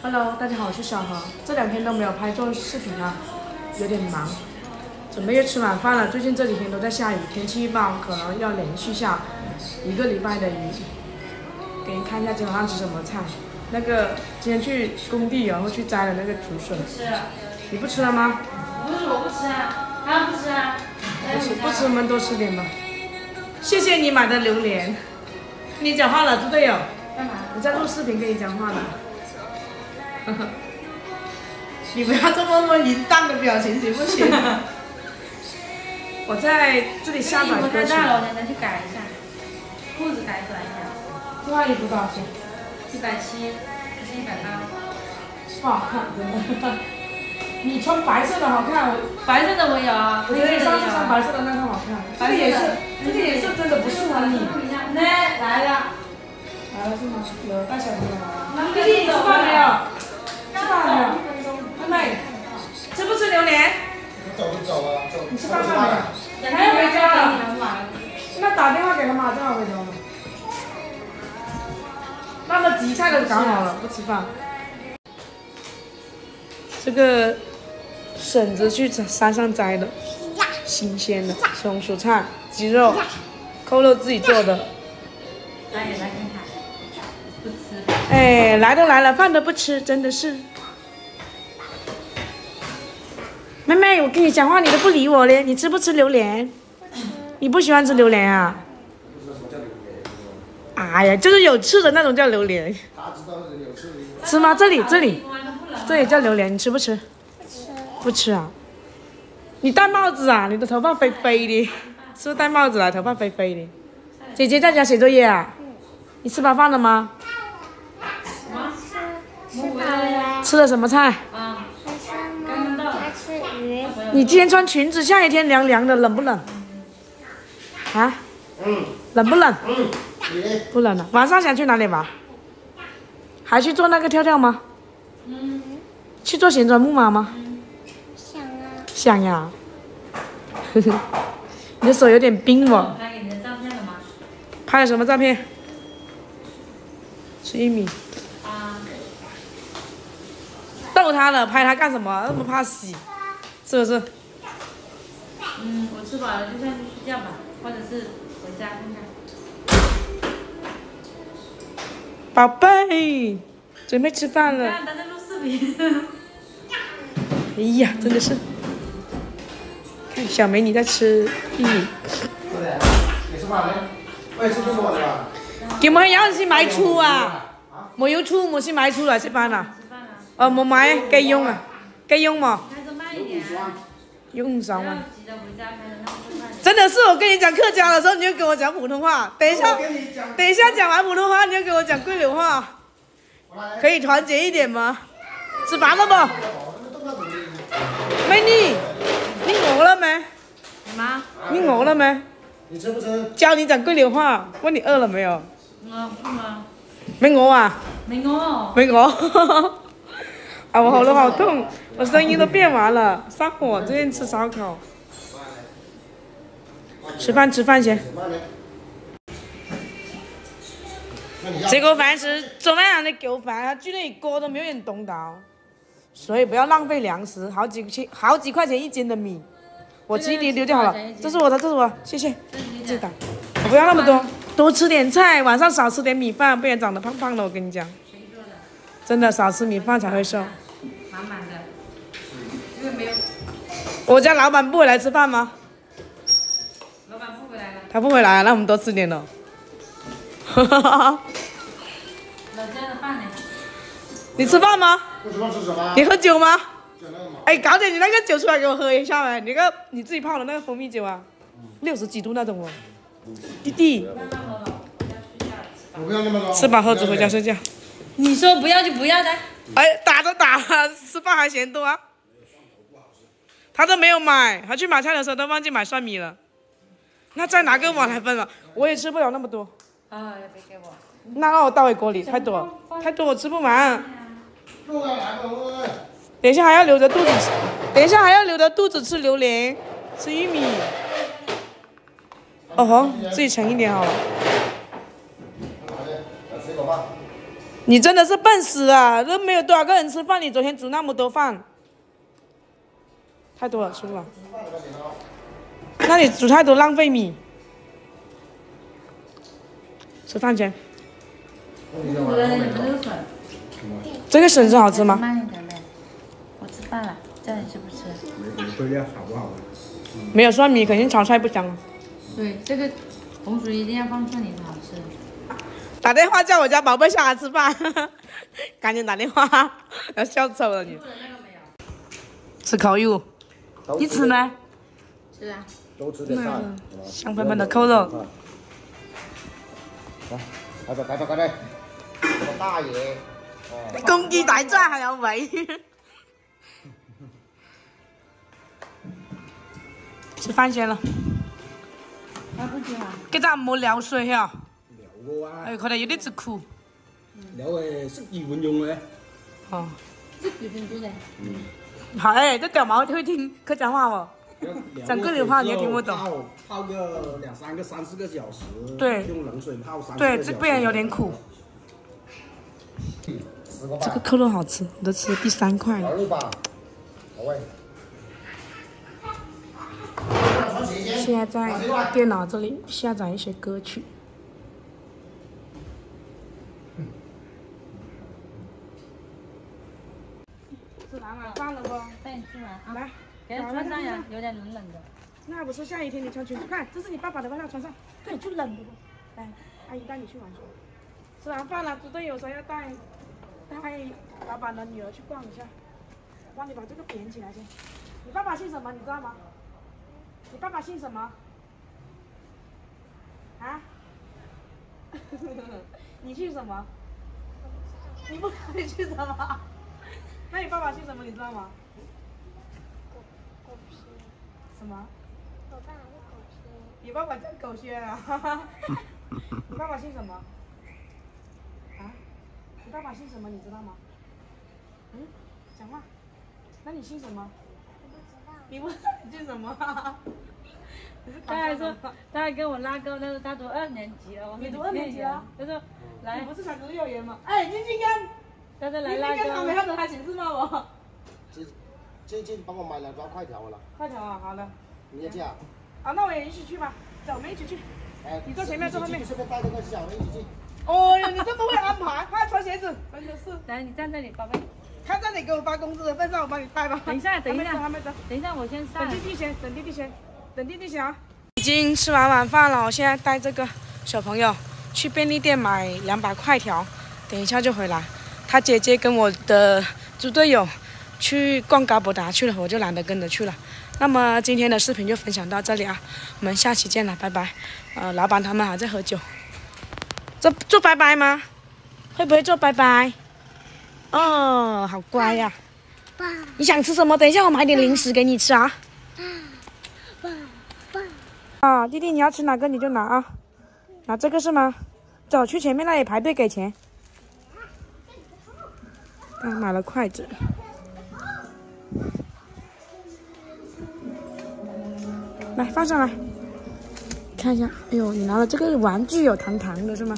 Hello，大家好，我是小何。这两天都没有拍做视频了，有点忙，准备要吃晚饭了。最近这几天都在下雨，天气预报可能要连续下一个礼拜的雨。给你看一下今晚上吃什么菜。那个今天去工地，然后去摘了那个竹笋。吃。你不吃了吗？不是我不吃啊，他不吃啊。不吃不吃，我们多吃点吧。谢谢你买的榴莲。你讲话了，猪队友。干嘛？我在录视频跟你讲话呢。你不要这么么淫荡的表情行不行？我在这里下载歌曲。大了，我再去改一下，裤子改短一下。这套衣服多少钱？一百七，还是一百八？不好看，真的。你穿白色的好看，白色的我有啊。我觉得你上次穿白色的那套好看。这个颜色，这个颜色真的不适合你。来来了，来了是吗？有带小朋友了。弟弟，你吃饭没有？吃饭没有？妹妹，吃不吃榴莲？走就走啊，走。你吃饭没有？还要回家了。那打电话给他妈，正好回家了。那么急菜都搞好了，不吃饭。这个婶子去山上摘的，新鲜的，红薯菜、鸡肉、扣肉自己做的。哎，来都来了，饭都不吃，真的是。妹妹，我跟你讲话，你都不理我嘞。你吃不吃榴莲？你不喜欢吃榴莲啊？哎呀，就是有刺的那种叫榴莲。吃吗？这里，这里，这里叫榴莲，你吃不吃？不吃。不吃啊？你戴帽子啊？你的头发飞飞的，是不是戴帽子啊？头发飞飞的。姐姐在家写作业啊？你吃饱饭了吗？吃的什么菜？啊。你今天穿裙子，下雨天凉凉的，冷不冷？啊？嗯。冷不冷？嗯。不冷了。晚上想去哪里玩？还去做那个跳跳吗？嗯。去做旋转木马吗？想啊。想呀。呵呵。你的手有点冰哦。拍你的照片了吗？拍了什么照片？吃玉米。他了，拍他干什么？那么怕洗。是不是？嗯，我吃饱了就上去睡觉吧，或者是回家看看。宝贝，准备吃饭了。看他在录视频。哎呀，真的是。看小美女在吃玉米。你吃饭没？我也吃不饱的吧。叫我有陣時買醋啊，没有醋我先買醋嚟食飯啊。哦，冇買雞蓉啊，雞蓉冇。用上吗？真的是我跟你讲客家的时候，你就跟我讲普通话。等一下，等一下讲完普通话，你就给我讲桂柳话，可以团结一点吗？吃饭了不？美女，你饿了没？妈？你饿了没？你吃不吃？教你讲桂柳话，问你饿了没有？饿不吗？没饿啊？没饿。没饿。啊，我喉咙好痛，我声音都变完了，上火。最近吃烧烤，吃饭吃饭先。这个饭是昨晚上的旧饭，他煮了一锅都没有人动到，所以不要浪费粮食，好几千好几块钱一斤的米，我吃一点丢掉好了。这是我的，这是我，谢谢。自己打，我不要那么多，多吃点菜，晚上少吃点米饭，不然长得胖胖的。我跟你讲。真的少吃米饭才会瘦。满满的，因为没有。我家老板不回来吃饭吗？老板不回来了。他不回来，那我们多吃点喽。哈哈哈！老家的饭呢？你吃饭吗？不吃饭吃什么？你喝酒吗？哎，搞点你那个酒出来给我喝一下呗，你个你自己泡的那个蜂蜜酒啊，六十几度那种哦。弟弟。吃饱喝足回家睡觉。你说不要就不要的。哎，打着打，吃饭还嫌多啊。他都没有买，他去买菜的时候都忘记买蒜米了。那再拿个碗来分了，我也吃不了那么多。啊，别给我。那让我倒回锅里，太多，太多我吃不完。等一下还要留着肚子吃，等一下还要留着肚子吃榴莲，吃玉米。哦吼，自己盛一点好了。你真的是笨死啊！都没有多少个人吃饭，你昨天煮那么多饭，太多了，吃不完。那你煮太多浪费米。吃饭去。这个粉。这个笋子好吃吗？慢一点呗，我吃饭了，叫你吃不吃？没没对呀，好不好？没有蒜米，肯定炒菜不香啊。对，这个红薯一定要放蒜泥才好吃。打电话叫我家宝贝下来吃饭，赶紧打电话，要笑抽了你。吃烤肉，你吃没？吃啊。多吃点饭。香喷喷的扣肉。来，快点，快点，快点！我大爷。公鸡大战还要喂。吃饭先了。还不吃啊？给咱没撩水哈。哎，可能有点子苦。撩诶，十几分钟嘞。哦。十几分钟嘞。嗯。好哎，这屌毛会听客家话不？讲各地话你也听不懂。泡泡个两三个、三四个小时。对。用冷水泡三。对，这不然有点苦。这个扣肉好吃，我都吃了第三块了。现在在电脑这里下载一些歌曲。吃了不？带你去玩啊。来，给你穿上呀，有点冷冷的。那不是下雨天你穿裙子，看，这是你爸爸的外套，穿上。对，就冷的不？来，阿姨带你去玩去。吃完饭了，猪队友说要带。带老板的女儿去逛一下，我帮你把这个点起来先。你爸爸姓什么？你知道吗？你爸爸姓什么？啊？你姓什么？你不你姓什么？那你爸爸姓什么？你知道吗？狗狗屁。什么？我爸爸是狗屁。你爸爸叫狗轩啊？你爸爸姓什么？啊你爸爸姓什么？你知道吗？嗯，讲话。那你姓什么？我不知道。你不知道你姓什么？他还说，他还跟我拉钩，他说他读二年级了。你读二年级了？他说，来。你不是才读幼儿园吗？哎，静静跟。来拉钩。静静跟他没要等他寝室吗？我。静静帮我买两包快条了。快条啊，好的。你也去啊？好，那我也一起去吧。走，我们一起去。哎，你坐前面，坐后面。顺便带这个小的一起去。哦哟，你这么会安排，快穿鞋子，真的是。来，你站这里，宝贝。看在你给我发工资的份上，我帮你带吧。等一下，等一下，还没走，等一下，我先上。等弟弟先，等弟弟先，等弟弟先啊。已经吃完晚饭了，我现在带这个小朋友去便利店买两百块条，等一下就回来。他姐姐跟我的猪队友去逛高博达去了，我就懒得跟着去了。那么今天的视频就分享到这里啊，我们下期见了，拜拜。呃，老板他们还在喝酒。做做拜拜吗？会不会做拜拜？哦，好乖呀！你想吃什么？等一下我买点零食给你吃啊！爸，爸，啊，弟弟你要吃哪个你就拿啊！拿这个是吗？走去前面那里排队给钱。刚买了筷子，来放上来，看一下。哎呦，你拿了这个玩具有糖糖的是吗？